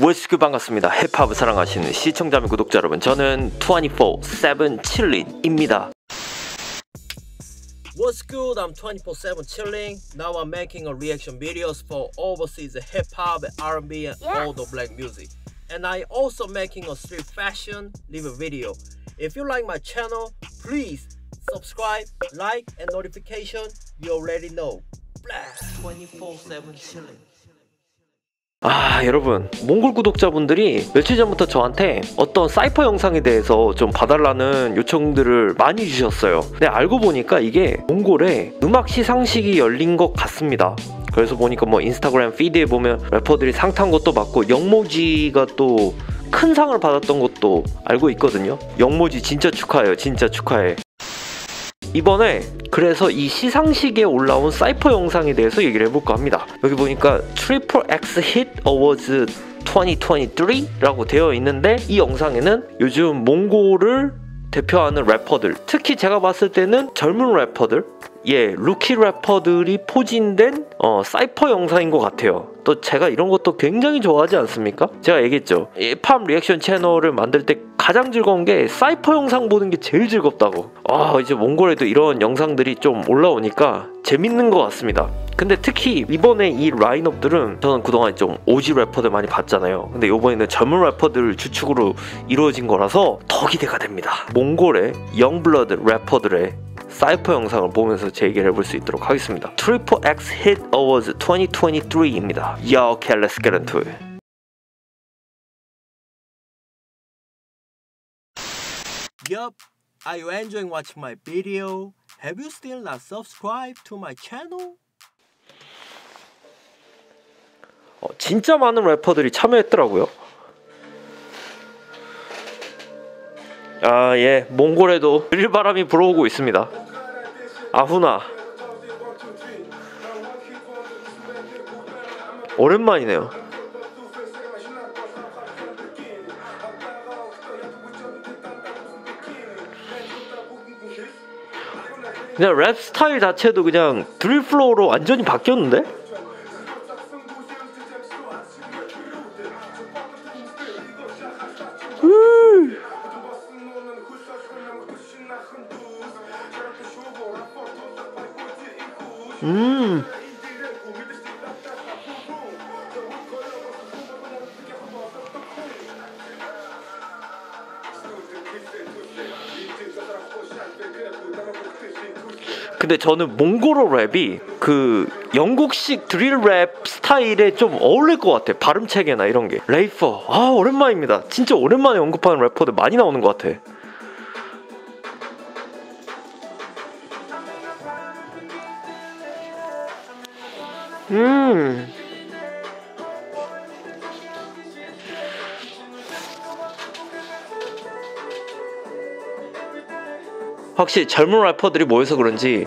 월스크 반갑습니다. 힙합을 사랑하시는 시청자 및 구독자 여러분, 저는 24/7 칠린입니다. What's good? I'm 24/7 chilling. Now I'm making a reaction videos for overseas hip hop, R&B, and all the black music. And I also making a street fashion live video. If you like my channel, please subscribe, like, and notification. You already know. 24/7 chilling. 아 여러분. 몽골 구독자분들이 며칠 전부터 저한테 어떤 사이퍼 영상에 대해서 좀 봐달라는 요청들을 많이 주셨어요. 근데 알고 보니까 이게 몽골에 음악 시상식이 열린 것 같습니다. 그래서 보니까 뭐 인스타그램 피드에 보면 래퍼들이 상 탄 것도 맞고 영모지가 또 큰 상을 받았던 것도 알고 있거든요. 영모지 진짜 축하해요. 진짜 축하해 이번에 그래서 이 시상식에 올라온 사이퍼 영상에 대해서 얘기를 해볼까 합니다. 여기 보니까 Triple X Hit Awards 2023라고 되어 있는데 이 영상에는 요즘 몽골을 대표하는 래퍼들 특히 제가 봤을 때는 젊은 래퍼들 예 루키 래퍼들이 포진된 어, 사이퍼 영상인 것 같아요. 또 제가 이런 것도 굉장히 좋아하지 않습니까? 제가 얘기했죠. 팝 리액션 채널을 만들 때 가장 즐거운 게 사이퍼 영상 보는 게 제일 즐겁다고. 아 이제 몽골에도 이런 영상들이 좀 올라오니까 재밌는 것 같습니다. 근데 특히 이번에 이 라인업들은 저는 그동안 좀 OG 래퍼들 많이 봤잖아요. 근데 이번에는 젊은 래퍼들 주축으로 이루어진 거라서 더 기대가 됩니다. 몽골의 young blood 래퍼들의 사이퍼 영상을 보면서 제 얘기를 해볼 수 있도록 하겠습니다. Triple X Hit Awards 2023입니다. Yo, okay, let's get into it. Yup, are you enjoying watching my video? Have you still not subscribed to my channel? 어, 진짜 많은 래퍼들이 참여했더라고요. 아, 예, 몽골에도 들바람이 불어오고 있습니다. 아후나. 오랜만이네요. 그냥 랩 스타일 자체도 그냥 drill flow로 완전히 바뀌었는데? 근데 저는 몽골어 랩이 그 영국식 드릴 랩 스타일에 좀 어울릴 것 같아. 발음 체계나 이런 게. 레이퍼. 아, 오랜만입니다. 진짜 오랜만에 언급하는 래퍼들 많이 나오는 것 같아. 음. 확실히 젊은 래퍼들이 모여서 그런지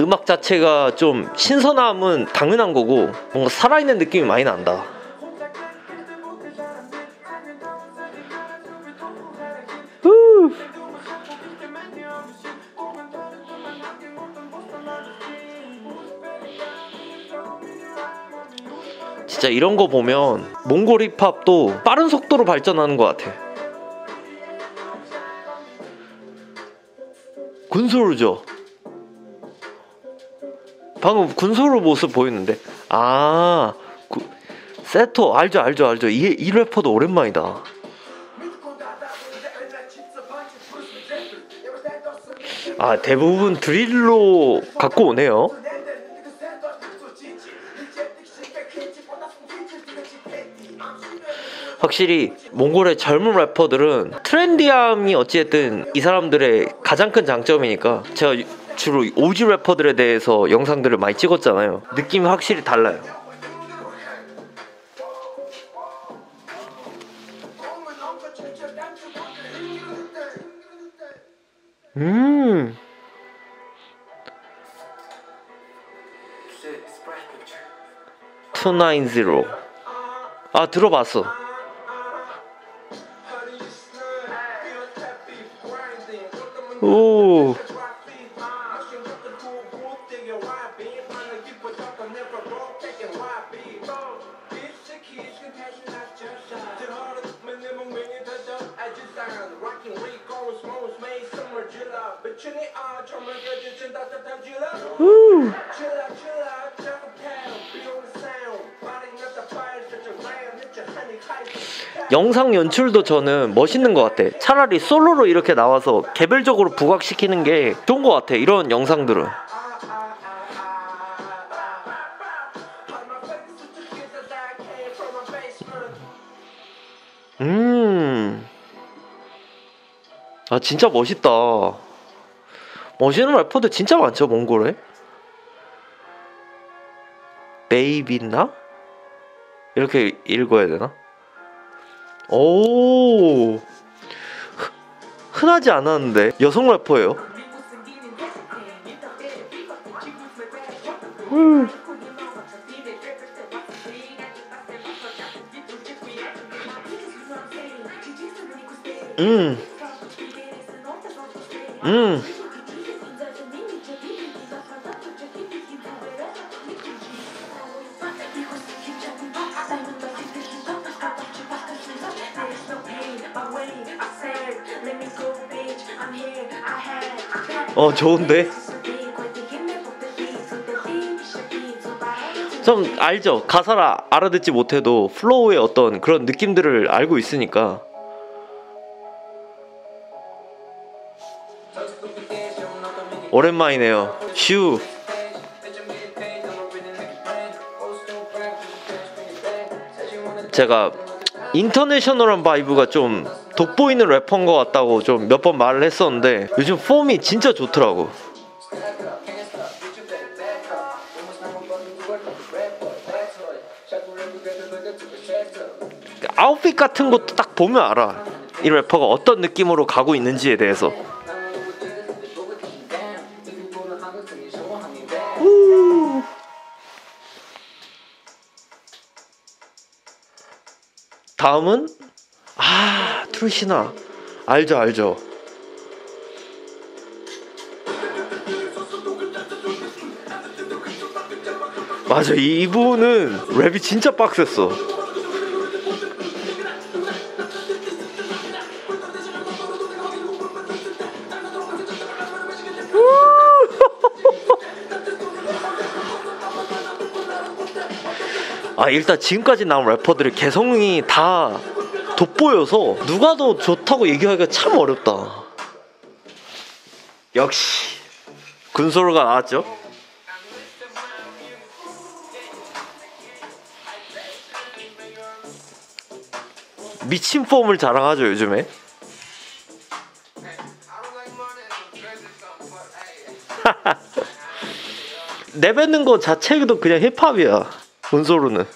음악 자체가 좀 신선함은 당연한 거고 뭔가 살아있는 느낌이 많이 난다. 진짜 이런 거 보면 몽골 힙합도 빠른 속도로 발전하는 것 같아. 군소르죠. 방금 군소르 모습 보였는데 아 구, 세토 알죠 알죠 알죠 이, 이 래퍼도 오랜만이다. 아 대부분 드릴로 갖고 오네요. 확실히 몽골의 젊은 래퍼들은 트렌디함이 어찌됐든 이 사람들의 가장 큰 장점이니까 제가 주로 오지 래퍼들에 대해서 영상들을 많이 찍었잖아요. 느낌이 확실히 달라요. 음. 투나인즈로 아 들어봤어. 영상 연출도 저는 멋있는 것 같아. 차라리 솔로로 이렇게 나와서 개별적으로 부각시키는 게 좋은 것 같아. 이런 영상들은. 음. 아, 진짜 멋있다. 멋있는 래퍼들 진짜 많죠, 몽골에? 베이비나? 이렇게 읽어야 되나? 오. 흔- 흔하지 않았는데 여성 래퍼예요. 음. 음. 음. 어 좋은데? 좀 알죠. 가사를 아- 알아듣지 못해도 flow의 어떤 그런 느낌들을 알고 있으니까. 오랜만이네요. 슈. 제가 international한 vibe가 좀 돋보이는 래퍼인 것 같다고 좀 몇 번 말을 했었는데 요즘 폼이 진짜 좋더라고. 아웃핏 같은 것도 딱 보면 알아. 이 래퍼가 어떤 느낌으로 가고 있는지에 대해서. 우. 다음은 아 트루시나 알죠 알죠. 맞아 이분은 랩이 진짜 빡셌어. 아 일단 지금까지 나온 래퍼들의 개성이 다 돋보여서 누가 더 좋다고 얘기하기가 참 어렵다. 역시 군소로가 나왔죠. 미친 폼을 자랑하죠 요즘에. 내뱉는 거 자체도 그냥 힙합이야. 군소로는.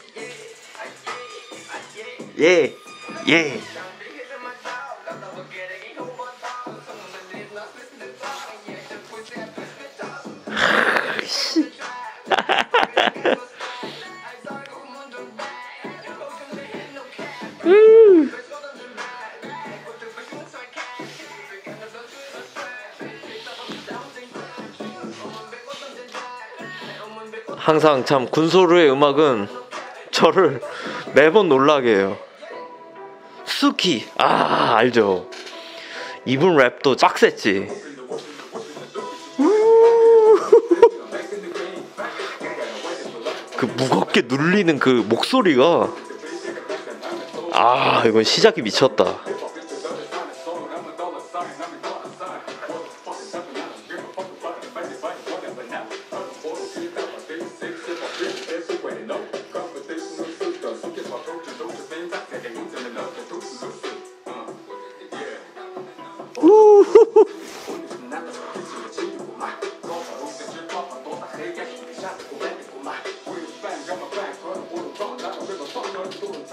예, 예. 항상 참 군소르의 음악은 저를 매번 놀라게 해요. 수키 아 알죠. 이분 랩도 빡셌지. 그 무겁게 눌리는 그 목소리가 아 이건 시작이 미쳤다.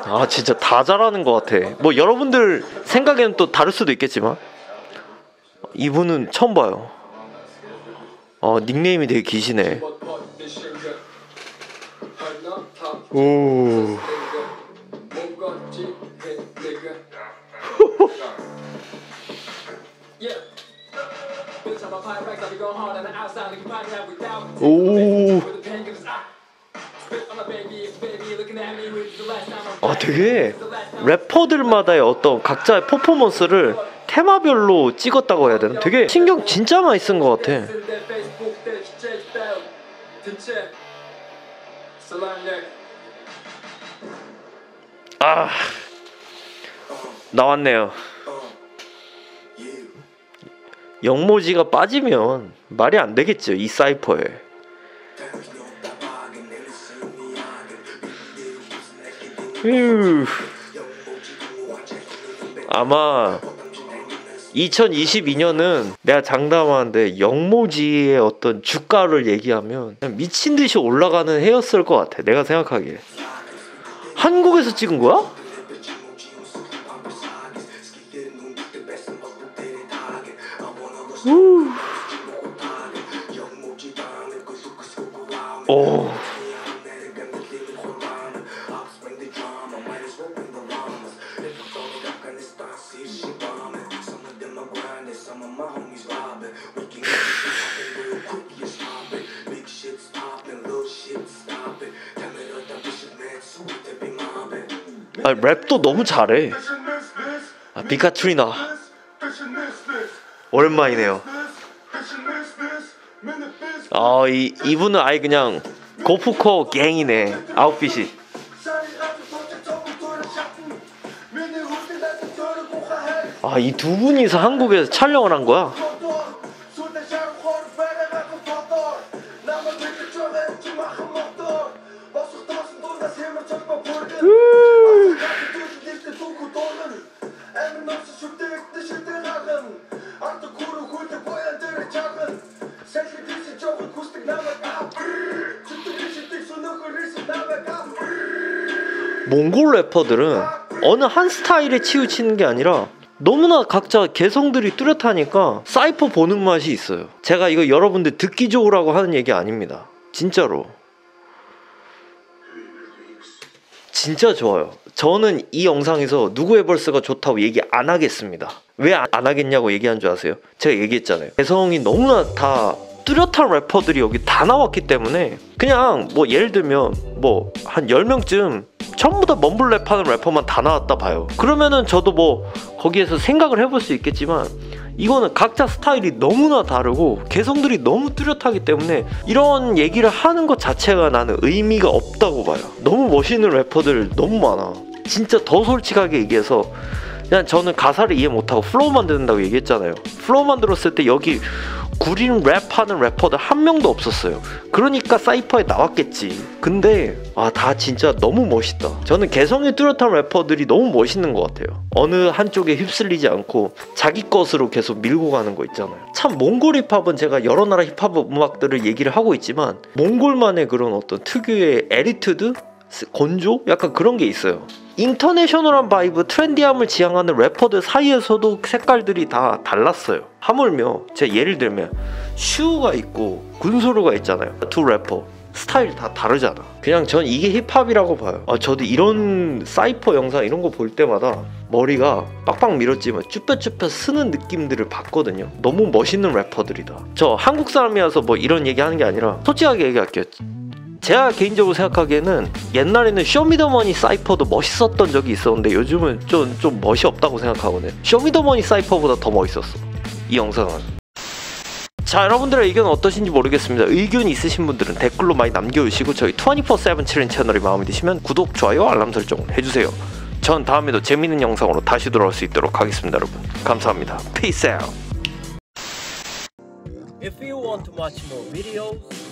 아 진짜 다 잘하는 것 같아. 뭐 여러분들 생각에는 또 다를 수도 있겠지만 이분은 처음 봐요. 어 닉네임이 되게 기시네. 오. 오. 아 되게 래퍼들마다의 어떤 각자의 퍼포먼스를 테마별로 찍었다고 해야 되나? 되게 신경 진짜 많이 쓴 것 같아. 아 나왔네요. 영모지가 빠지면 말이 안 되겠죠 이 사이퍼에. 휴. 아마 2022년은 내가 장담하는데 영모지의 어떤 주가를 얘기하면 미친 듯이 올라가는 해였을 것 같아. 내가 생각하기에. 한국에서 찍은 거야? 우. 오. 아, 랩도 너무 잘해. 아, 비카트리나 오랜만이네요. 아, 이 이분은 아예 그냥 고프코 갱이네. 아웃핏이. 아, 이 두 분이서 한국에서 촬영을 한 거야? 래퍼들은 어느 한 스타일에 치우치는 게 아니라 너무나 각자 개성들이 뚜렷하니까 사이퍼 보는 맛이 있어요. 제가 이거 여러분들 듣기 좋으라고 하는 얘기 아닙니다. 진짜로. 진짜 좋아요. 저는 이 영상에서 누구의 벌스가 좋다고 얘기 안 하겠습니다. 왜 안 하겠냐고 얘기한 줄 아세요? 제가 얘기했잖아요. 개성이 너무나 다 뚜렷한 래퍼들이 여기 다 나왔기 때문에 그냥 뭐 예를 들면 뭐 한 10명쯤 전부 다 mumble 랩 하는 래퍼만 다 나왔다 봐요. 그러면은 저도 뭐 거기에서 생각을 해볼 수 있겠지만 이거는 각자 스타일이 너무나 다르고 개성들이 너무 뚜렷하기 때문에 이런 얘기를 하는 것 자체가 나는 의미가 없다고 봐요. 너무 멋있는 래퍼들 너무 많아. 진짜 더 솔직하게 얘기해서 그냥 저는 가사를 이해 못하고 flow만 듣는다고 얘기했잖아요. flow만 들었을 때 여기 구린 랩하는 래퍼들 한 명도 없었어요. 그러니까 사이퍼에 나왔겠지. 근데 아 다 진짜 너무 멋있다. 저는 개성이 뚜렷한 래퍼들이 너무 멋있는 것 같아요. 어느 한쪽에 휩쓸리지 않고 자기 것으로 계속 밀고 가는 거 있잖아요. 참 몽골 힙합은 제가 여러 나라 힙합 음악들을 얘기를 하고 있지만 몽골만의 그런 어떤 특유의 attitude, 건조, 약간 그런 게 있어요. international한 vibe, trendy함을 지향하는 래퍼들 사이에서도 색깔들이 다 달랐어요. 하물며 제가 예를 들면 슈가 있고 군소르가 있잖아요. 두 래퍼 스타일 다 다르잖아. 그냥 전 이게 힙합이라고 봐요. 아, 저도 이런 사이퍼 영상 이런 거 볼 때마다 머리가 빡빡 밀었지만 쭈뼛쭈뼛 서는 느낌들을 봤거든요. 너무 멋있는 래퍼들이다. 저 한국 사람이어서 뭐 이런 얘기 하는 게 아니라 솔직하게 얘기할게요. 제가 개인적으로 생각하기에는 옛날에는 쇼미더머니 cypher도 멋있었던 적이 있었는데 요즘은 좀, 좀 멋이 없다고 생각하거든요. 쇼미더머니 cypher보다 더 멋있었어. 이 영상은. 자 여러분들의 의견은 어떠신지 모르겠습니다. 의견 있으신 분들은 댓글로 많이 남겨주시고 저희 24-7 칠린 채널이 마음에 드시면 구독, 좋아요, 알람 설정 해주세요. 전 다음에도 재밌는 영상으로 다시 돌아올 수 있도록 하겠습니다 여러분. 감사합니다. Peace out. If you want to watch more videos